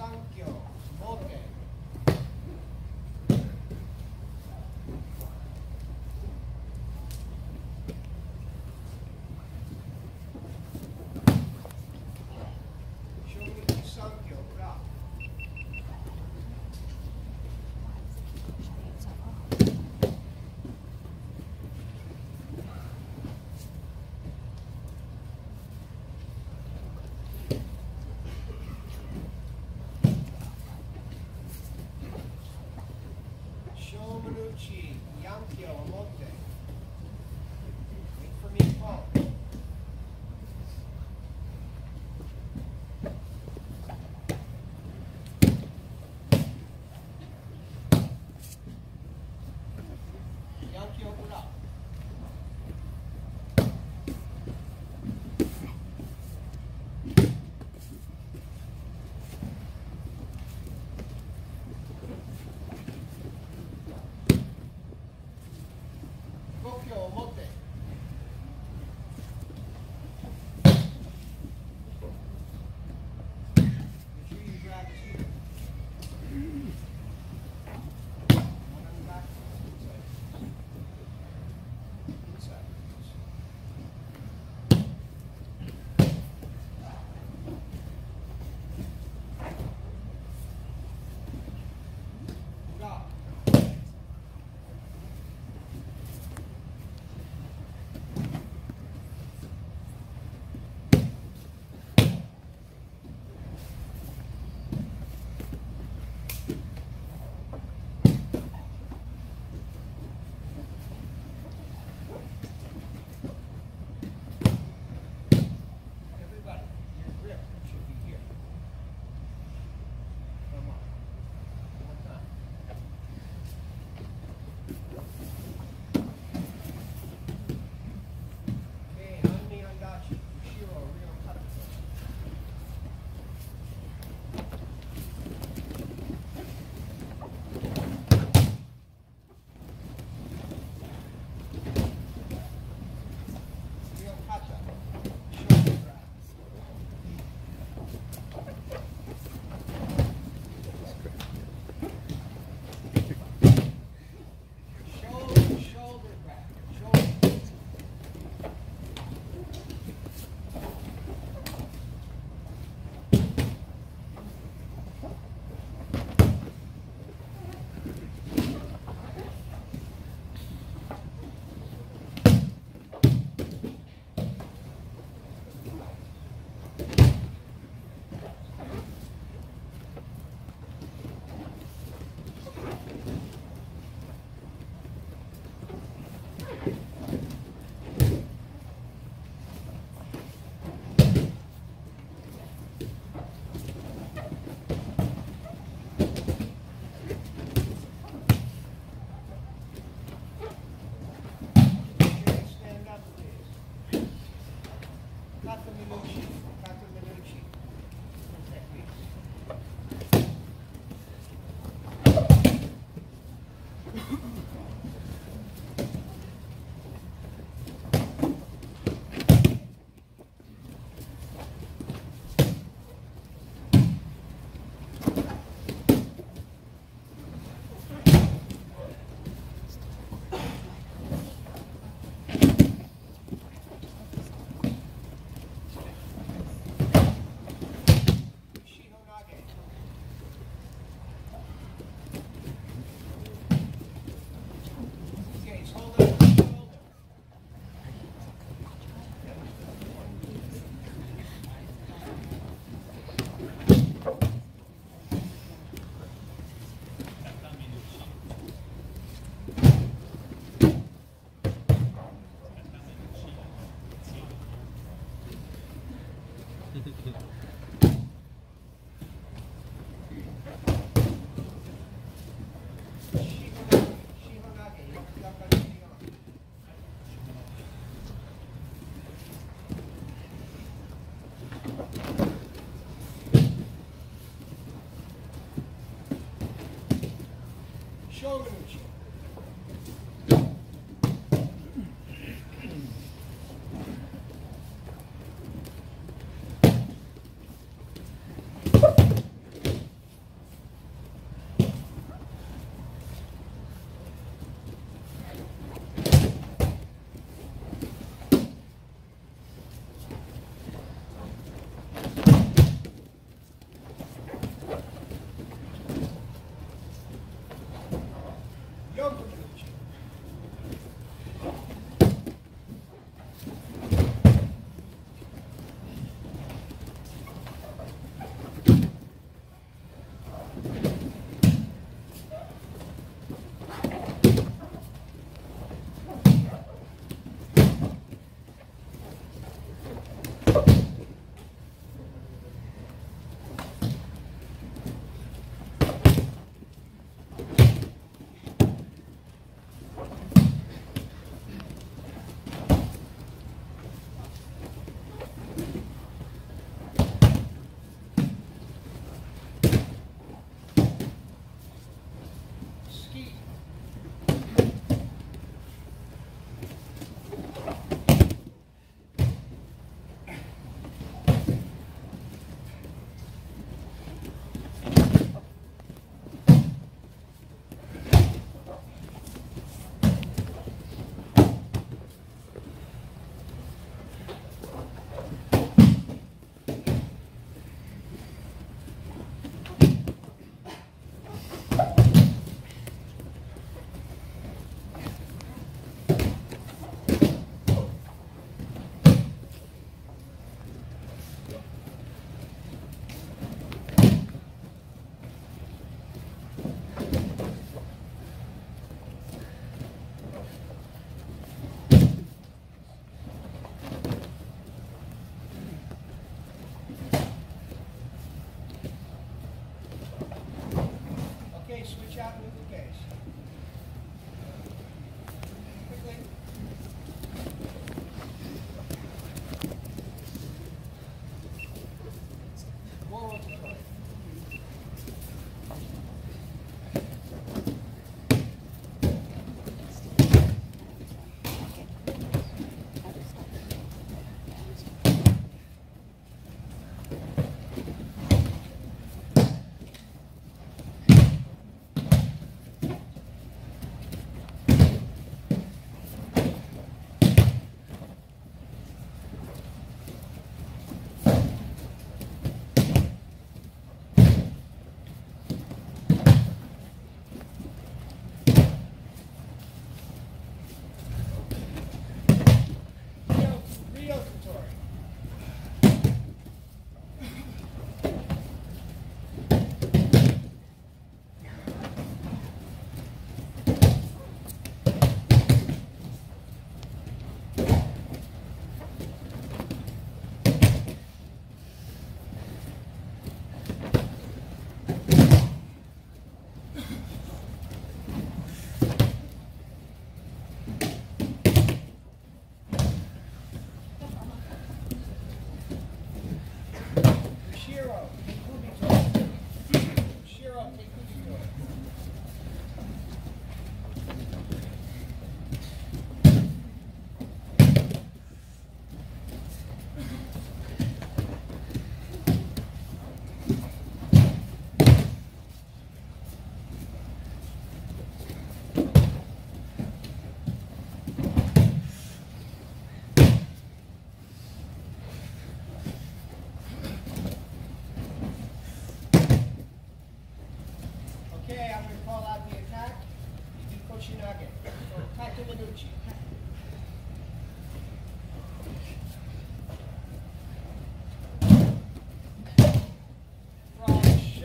Sankyo Yankyo Mote. Wait for me to Let's go.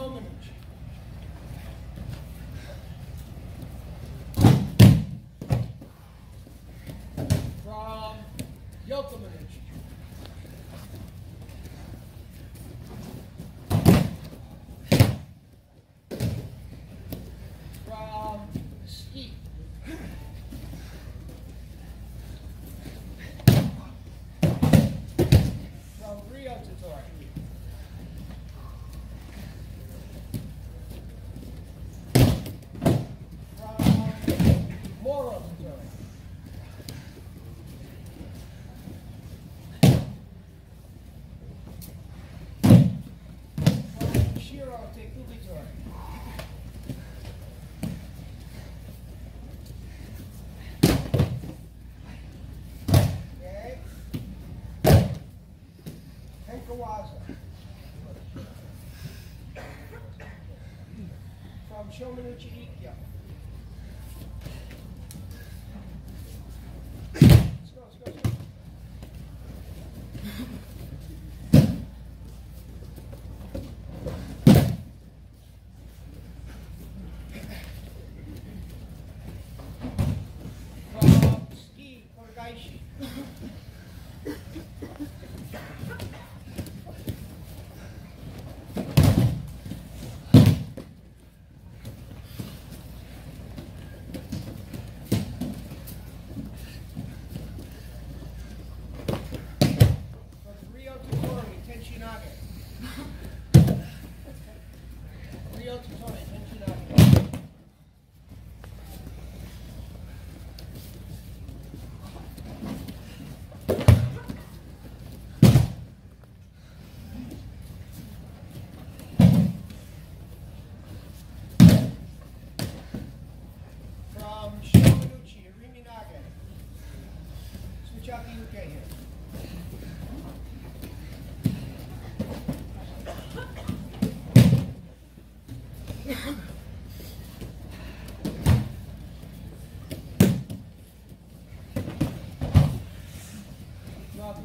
From From me what Let's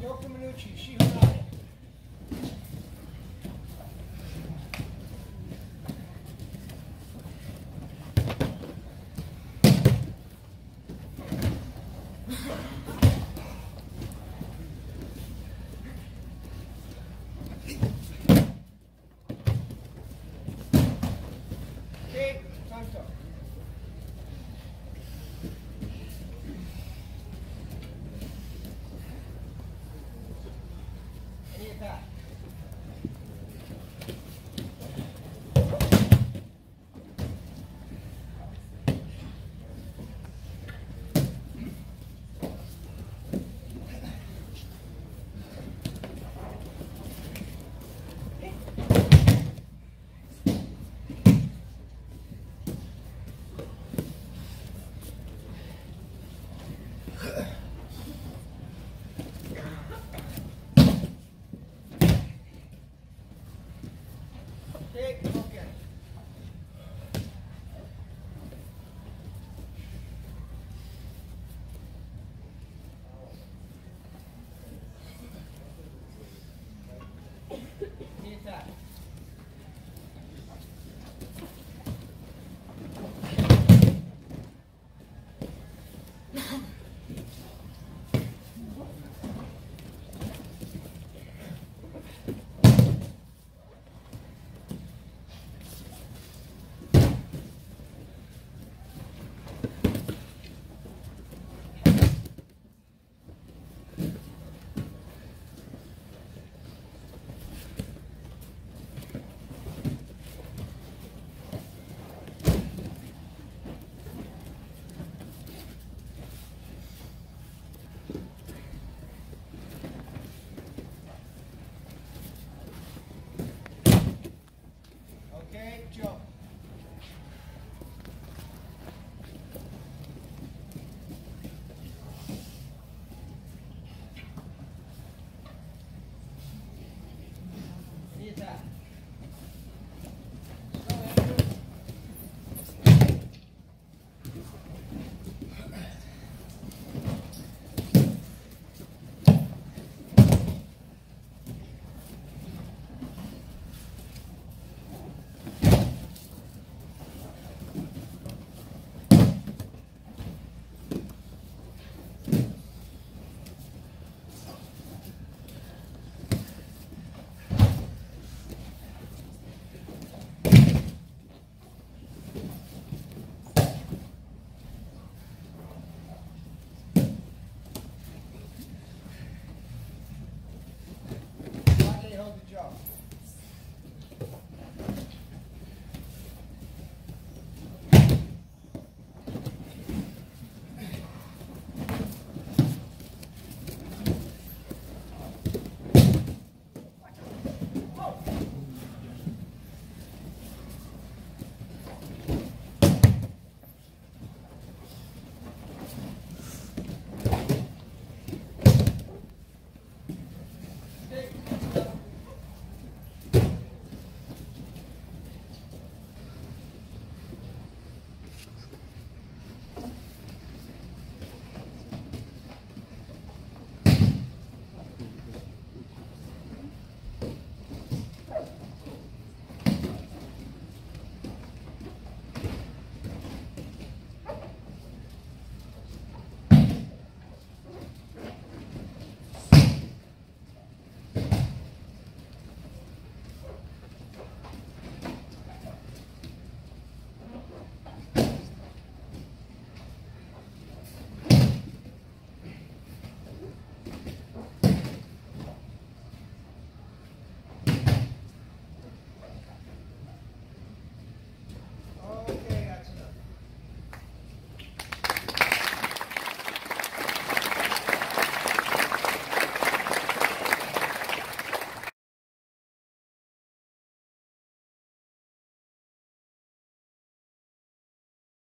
Yoko Minucci, Shihonage.